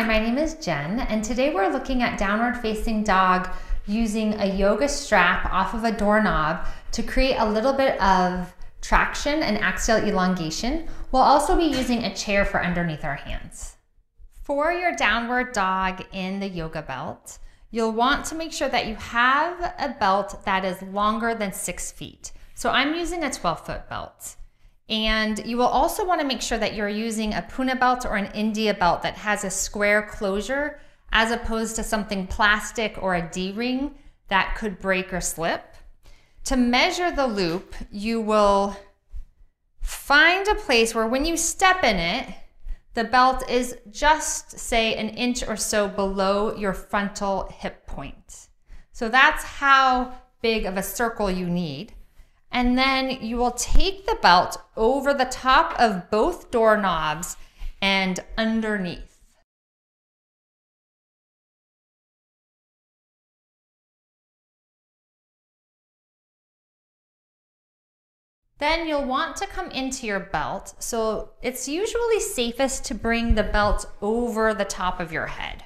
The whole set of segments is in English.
Hi, my name is Jen, and today we're looking at downward facing dog using a yoga strap off of a doorknob to create a little bit of traction and axial elongation. We'll also be using a chair for underneath our hands. For your downward dog in the yoga belt, you'll want to make sure that you have a belt that is longer than six feet. So I'm using a 12 foot belt. And you will also want to make sure that you're using a Puna belt or an India belt that has a square closure as opposed to something plastic or a D-ring that could break or slip. To measure the loop, you will find a place where when you step in it, the belt is just say an inch or so below your frontal hip point. So that's how big of a circle you need. And then you will take the belt over the top of both doorknobs and underneath. Then you'll want to come into your belt. So it's usually safest to bring the belt over the top of your head.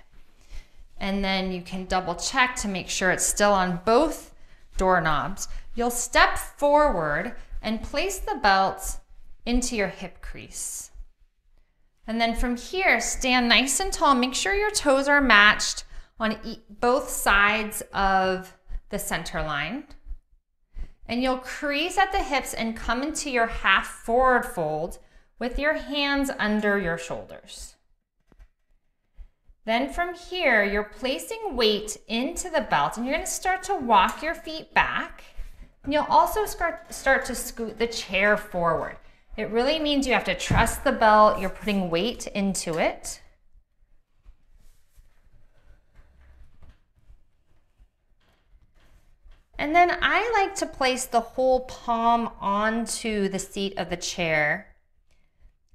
And then you can double check to make sure it's still on both doorknobs. You'll step forward and place the belt into your hip crease. And then from here, stand nice and tall. Make sure your toes are matched on both sides of the center line. And you'll crease at the hips and come into your half forward fold with your hands under your shoulders. Then from here, you're placing weight into the belt and you're gonna start to walk your feet back and you'll also start, start to scoot the chair forward. It really means you have to trust the belt, you're putting weight into it. And then I like to place the whole palm onto the seat of the chair.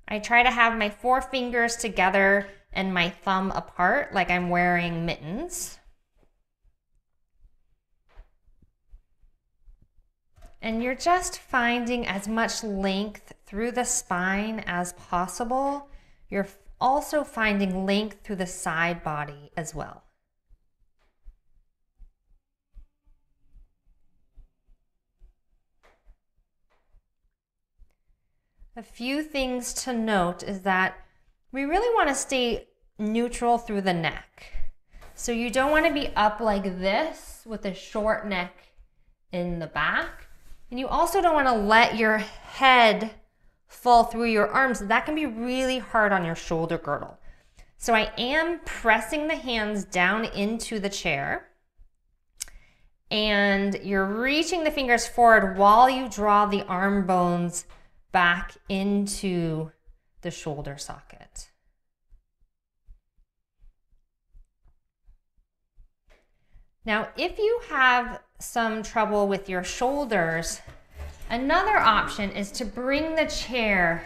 I try to have my four fingers together and my thumb apart like I'm wearing mittens. And you're just finding as much length through the spine as possible. You're also finding length through the side body as well. A few things to note is that we really want to stay neutral through the neck. So you don't want to be up like this with a short neck in the back. And you also don't want to let your head fall through your arms. That can be really hard on your shoulder girdle. So I am pressing the hands down into the chair and you're reaching the fingers forward while you draw the arm bones back into the shoulder socket. Now, if you have some trouble with your shoulders, another option is to bring the chair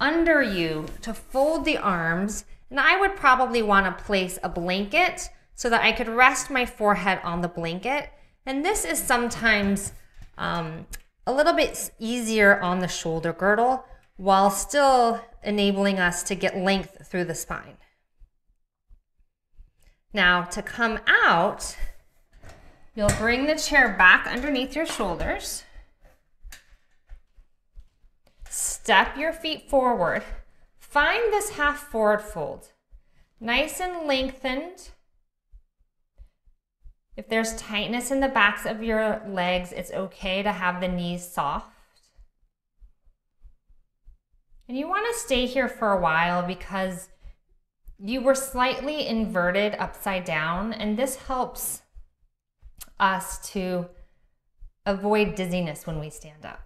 under you to fold the arms. And I would probably want to place a blanket so that I could rest my forehead on the blanket. And this is sometimes um, a little bit easier on the shoulder girdle while still enabling us to get length through the spine. Now to come out, you'll bring the chair back underneath your shoulders. Step your feet forward. Find this half forward fold. Nice and lengthened. If there's tightness in the backs of your legs, it's okay to have the knees soft. And you want to stay here for a while because you were slightly inverted upside down, and this helps us to avoid dizziness when we stand up.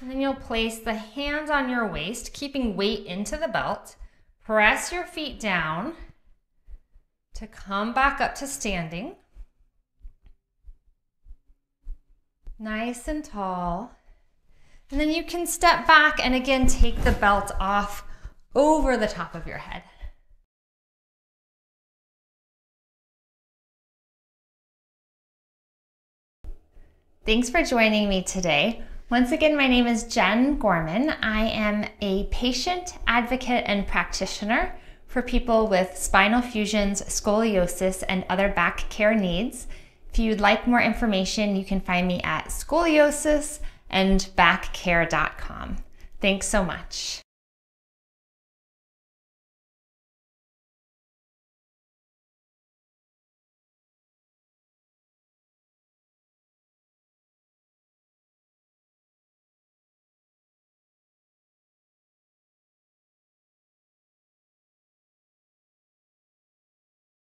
And then you'll place the hands on your waist, keeping weight into the belt. Press your feet down to come back up to standing. Nice and tall. And then you can step back and again take the belt off over the top of your head. Thanks for joining me today. Once again, my name is Jen Gorman. I am a patient, advocate, and practitioner for people with spinal fusions, scoliosis, and other back care needs. If you'd like more information, you can find me at scoliosis and backcare.com. Thanks so much.